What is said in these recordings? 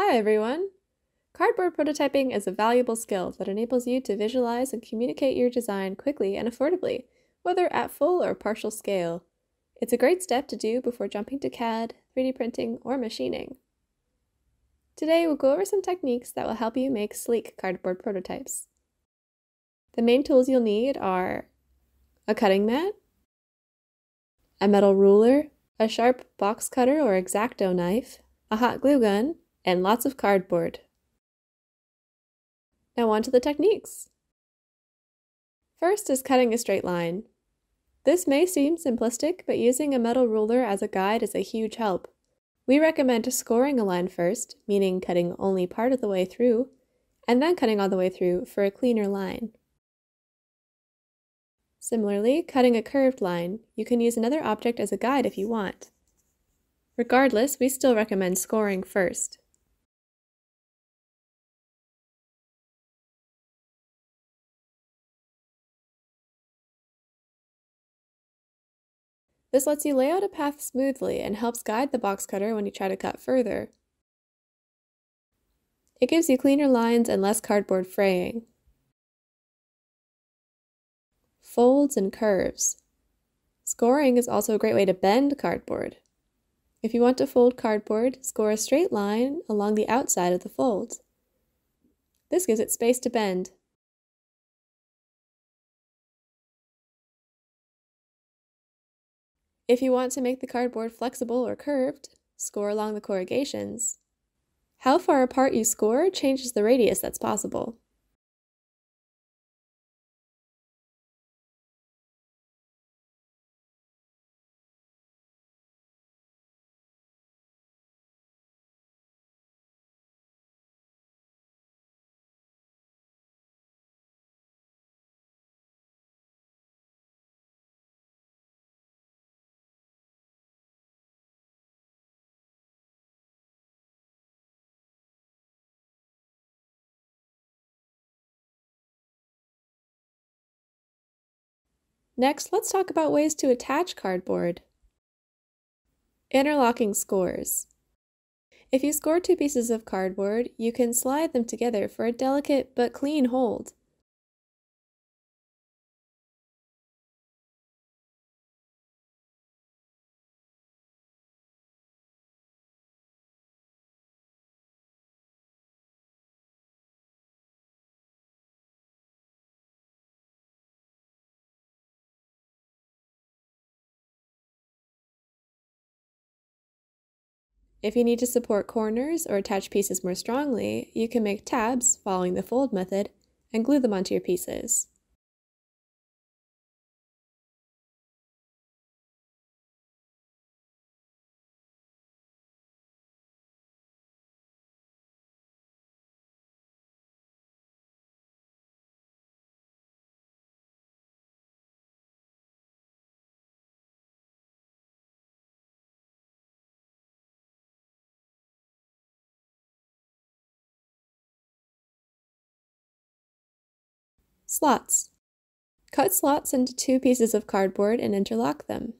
Hi everyone! Cardboard prototyping is a valuable skill that enables you to visualize and communicate your design quickly and affordably, whether at full or partial scale. It's a great step to do before jumping to CAD, 3D printing, or machining. Today we'll go over some techniques that will help you make sleek cardboard prototypes. The main tools you'll need are a cutting mat, a metal ruler, a sharp box cutter or X-Acto knife, a hot glue gun, and lots of cardboard. Now on to the techniques. First is cutting a straight line. This may seem simplistic, but using a metal ruler as a guide is a huge help. We recommend scoring a line first, meaning cutting only part of the way through, and then cutting all the way through for a cleaner line. Similarly, cutting a curved line, you can use another object as a guide if you want. Regardless, we still recommend scoring first. This lets you lay out a path smoothly and helps guide the box cutter when you try to cut further. It gives you cleaner lines and less cardboard fraying. Folds and curves. Scoring is also a great way to bend cardboard. If you want to fold cardboard, score a straight line along the outside of the fold. This gives it space to bend. If you want to make the cardboard flexible or curved, score along the corrugations. How far apart you score changes the radius that's possible. Next, let's talk about ways to attach cardboard. Interlocking scores. If you score two pieces of cardboard, you can slide them together for a delicate but clean hold. If you need to support corners or attach pieces more strongly, you can make tabs following the fold method and glue them onto your pieces. Slots. Cut slots into two pieces of cardboard and interlock them.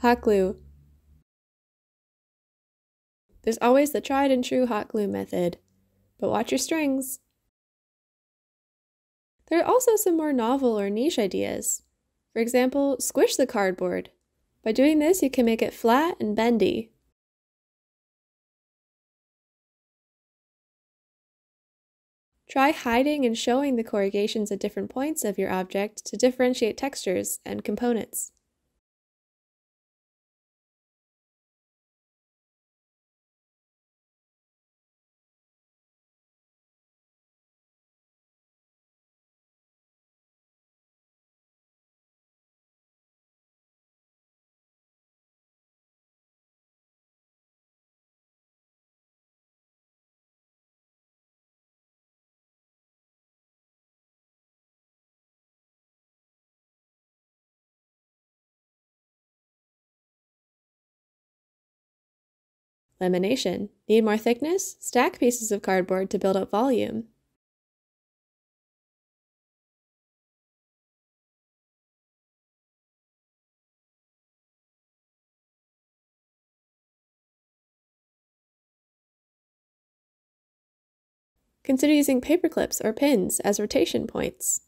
Hot glue. There's always the tried and true hot glue method, but watch your strings. There are also some more novel or niche ideas. For example, squish the cardboard. By doing this, you can make it flat and bendy. Try hiding and showing the corrugations at different points of your object to differentiate textures and components. Lamination. Need more thickness? Stack pieces of cardboard to build up volume. Consider using paper clips or pins as rotation points.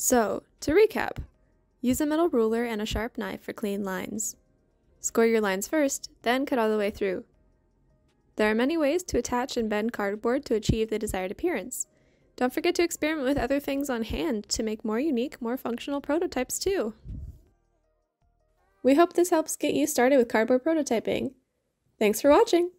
So, to recap, use a metal ruler and a sharp knife for clean lines. Score your lines first, then cut all the way through. There are many ways to attach and bend cardboard to achieve the desired appearance. Don't forget to experiment with other things on hand to make more unique, more functional prototypes too. We hope this helps get you started with cardboard prototyping. Thanks for watching!